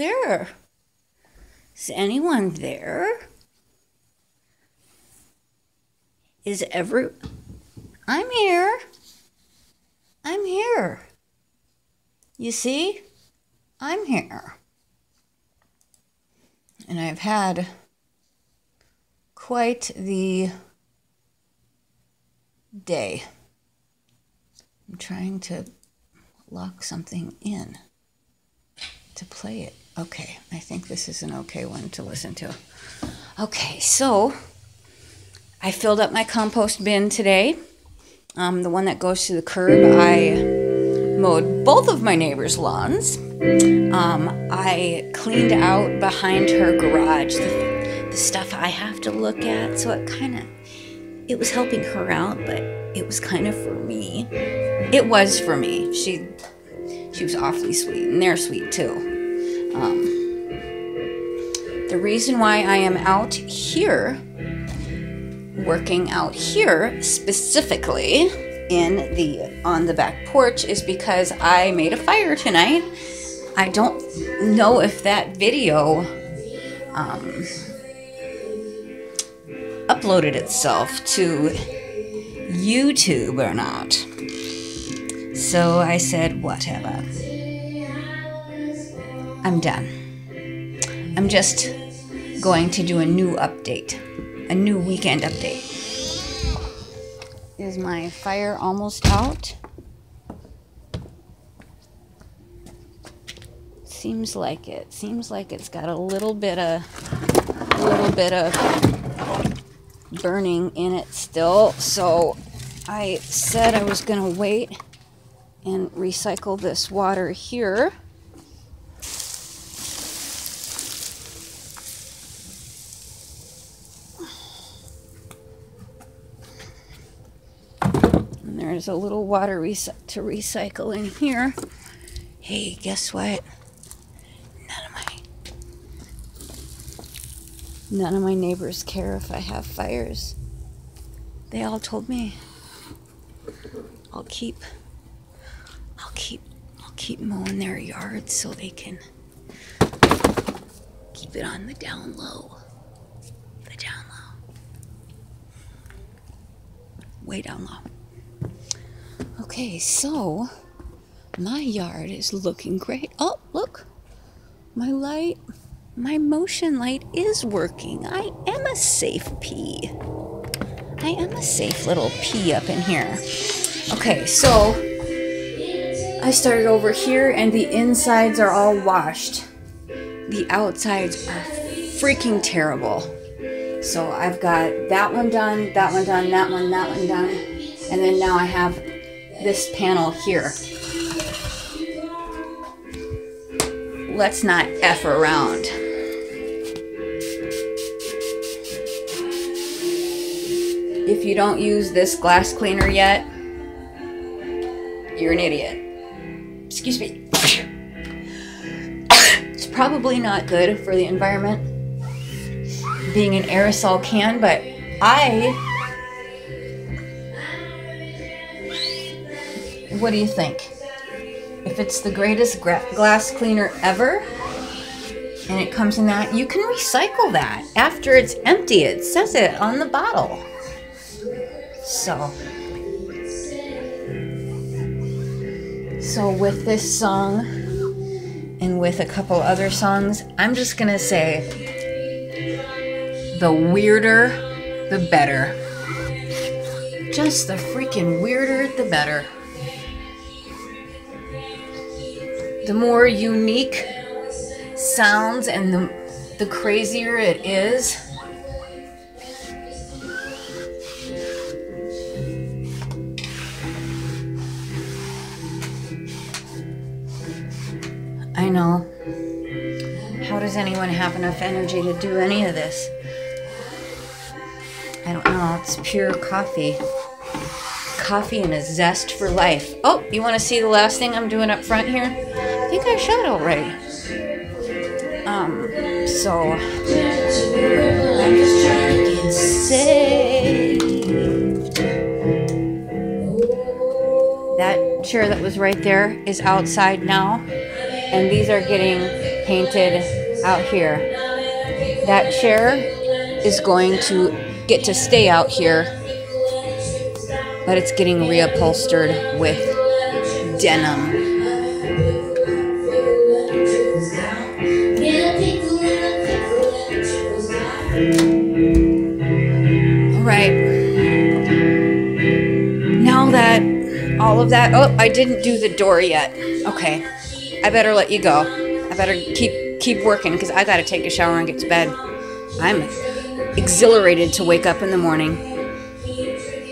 there? Is anyone there? Is every. I'm here. I'm here. You see? I'm here. And I've had quite the day. I'm trying to lock something in to play it. Okay, I think this is an okay one to listen to. Okay, so I filled up my compost bin today. Um, the one that goes to the curb. I mowed both of my neighbors' lawns. Um, I cleaned out behind her garage the, the stuff I have to look at. So it kind of, it was helping her out, but it was kind of for me. It was for me. She, she was awfully sweet, and they're sweet too. Um, the reason why I am out here working out here specifically in the on the back porch is because I made a fire tonight. I don't know if that video um, uploaded itself to YouTube or not. So I said, whatever. I'm done. I'm just going to do a new update a new weekend update. Is my fire almost out? Seems like it. Seems like it's got a little bit of a little bit of burning in it still. So I said I was going to wait and recycle this water here. There's a little water to recycle in here. Hey, guess what? None of my none of my neighbors care if I have fires. They all told me I'll keep I'll keep I'll keep mowing their yards so they can keep it on the down low. The down low. Way down low. Okay, so my yard is looking great. Oh, look, my light, my motion light is working. I am a safe pea. I am a safe little pea up in here. Okay, so I started over here and the insides are all washed. The outsides are freaking terrible. So I've got that one done, that one done, that one, that one done. And then now I have this panel here. Let's not F around. If you don't use this glass cleaner yet, you're an idiot. Excuse me. it's probably not good for the environment being an aerosol can, but I What do you think? If it's the greatest gra- glass cleaner ever, and it comes in that, you can recycle that after it's empty. It says it on the bottle. So, so with this song and with a couple other songs, I'm just gonna say the weirder, the better. Just the freaking weirder, the better. The more unique sounds and the, the crazier it is. I know. How does anyone have enough energy to do any of this? I don't know. It's pure coffee. Coffee and a zest for life. Oh, you want to see the last thing I'm doing up front here? Think I shot already. Um, so I'm just trying to get saved. That chair that was right there is outside now, and these are getting painted out here. That chair is going to get to stay out here, but it's getting reupholstered with denim. That, oh, I didn't do the door yet. Okay. I better let you go. I better keep keep working because I got to take a shower and get to bed. I'm exhilarated to wake up in the morning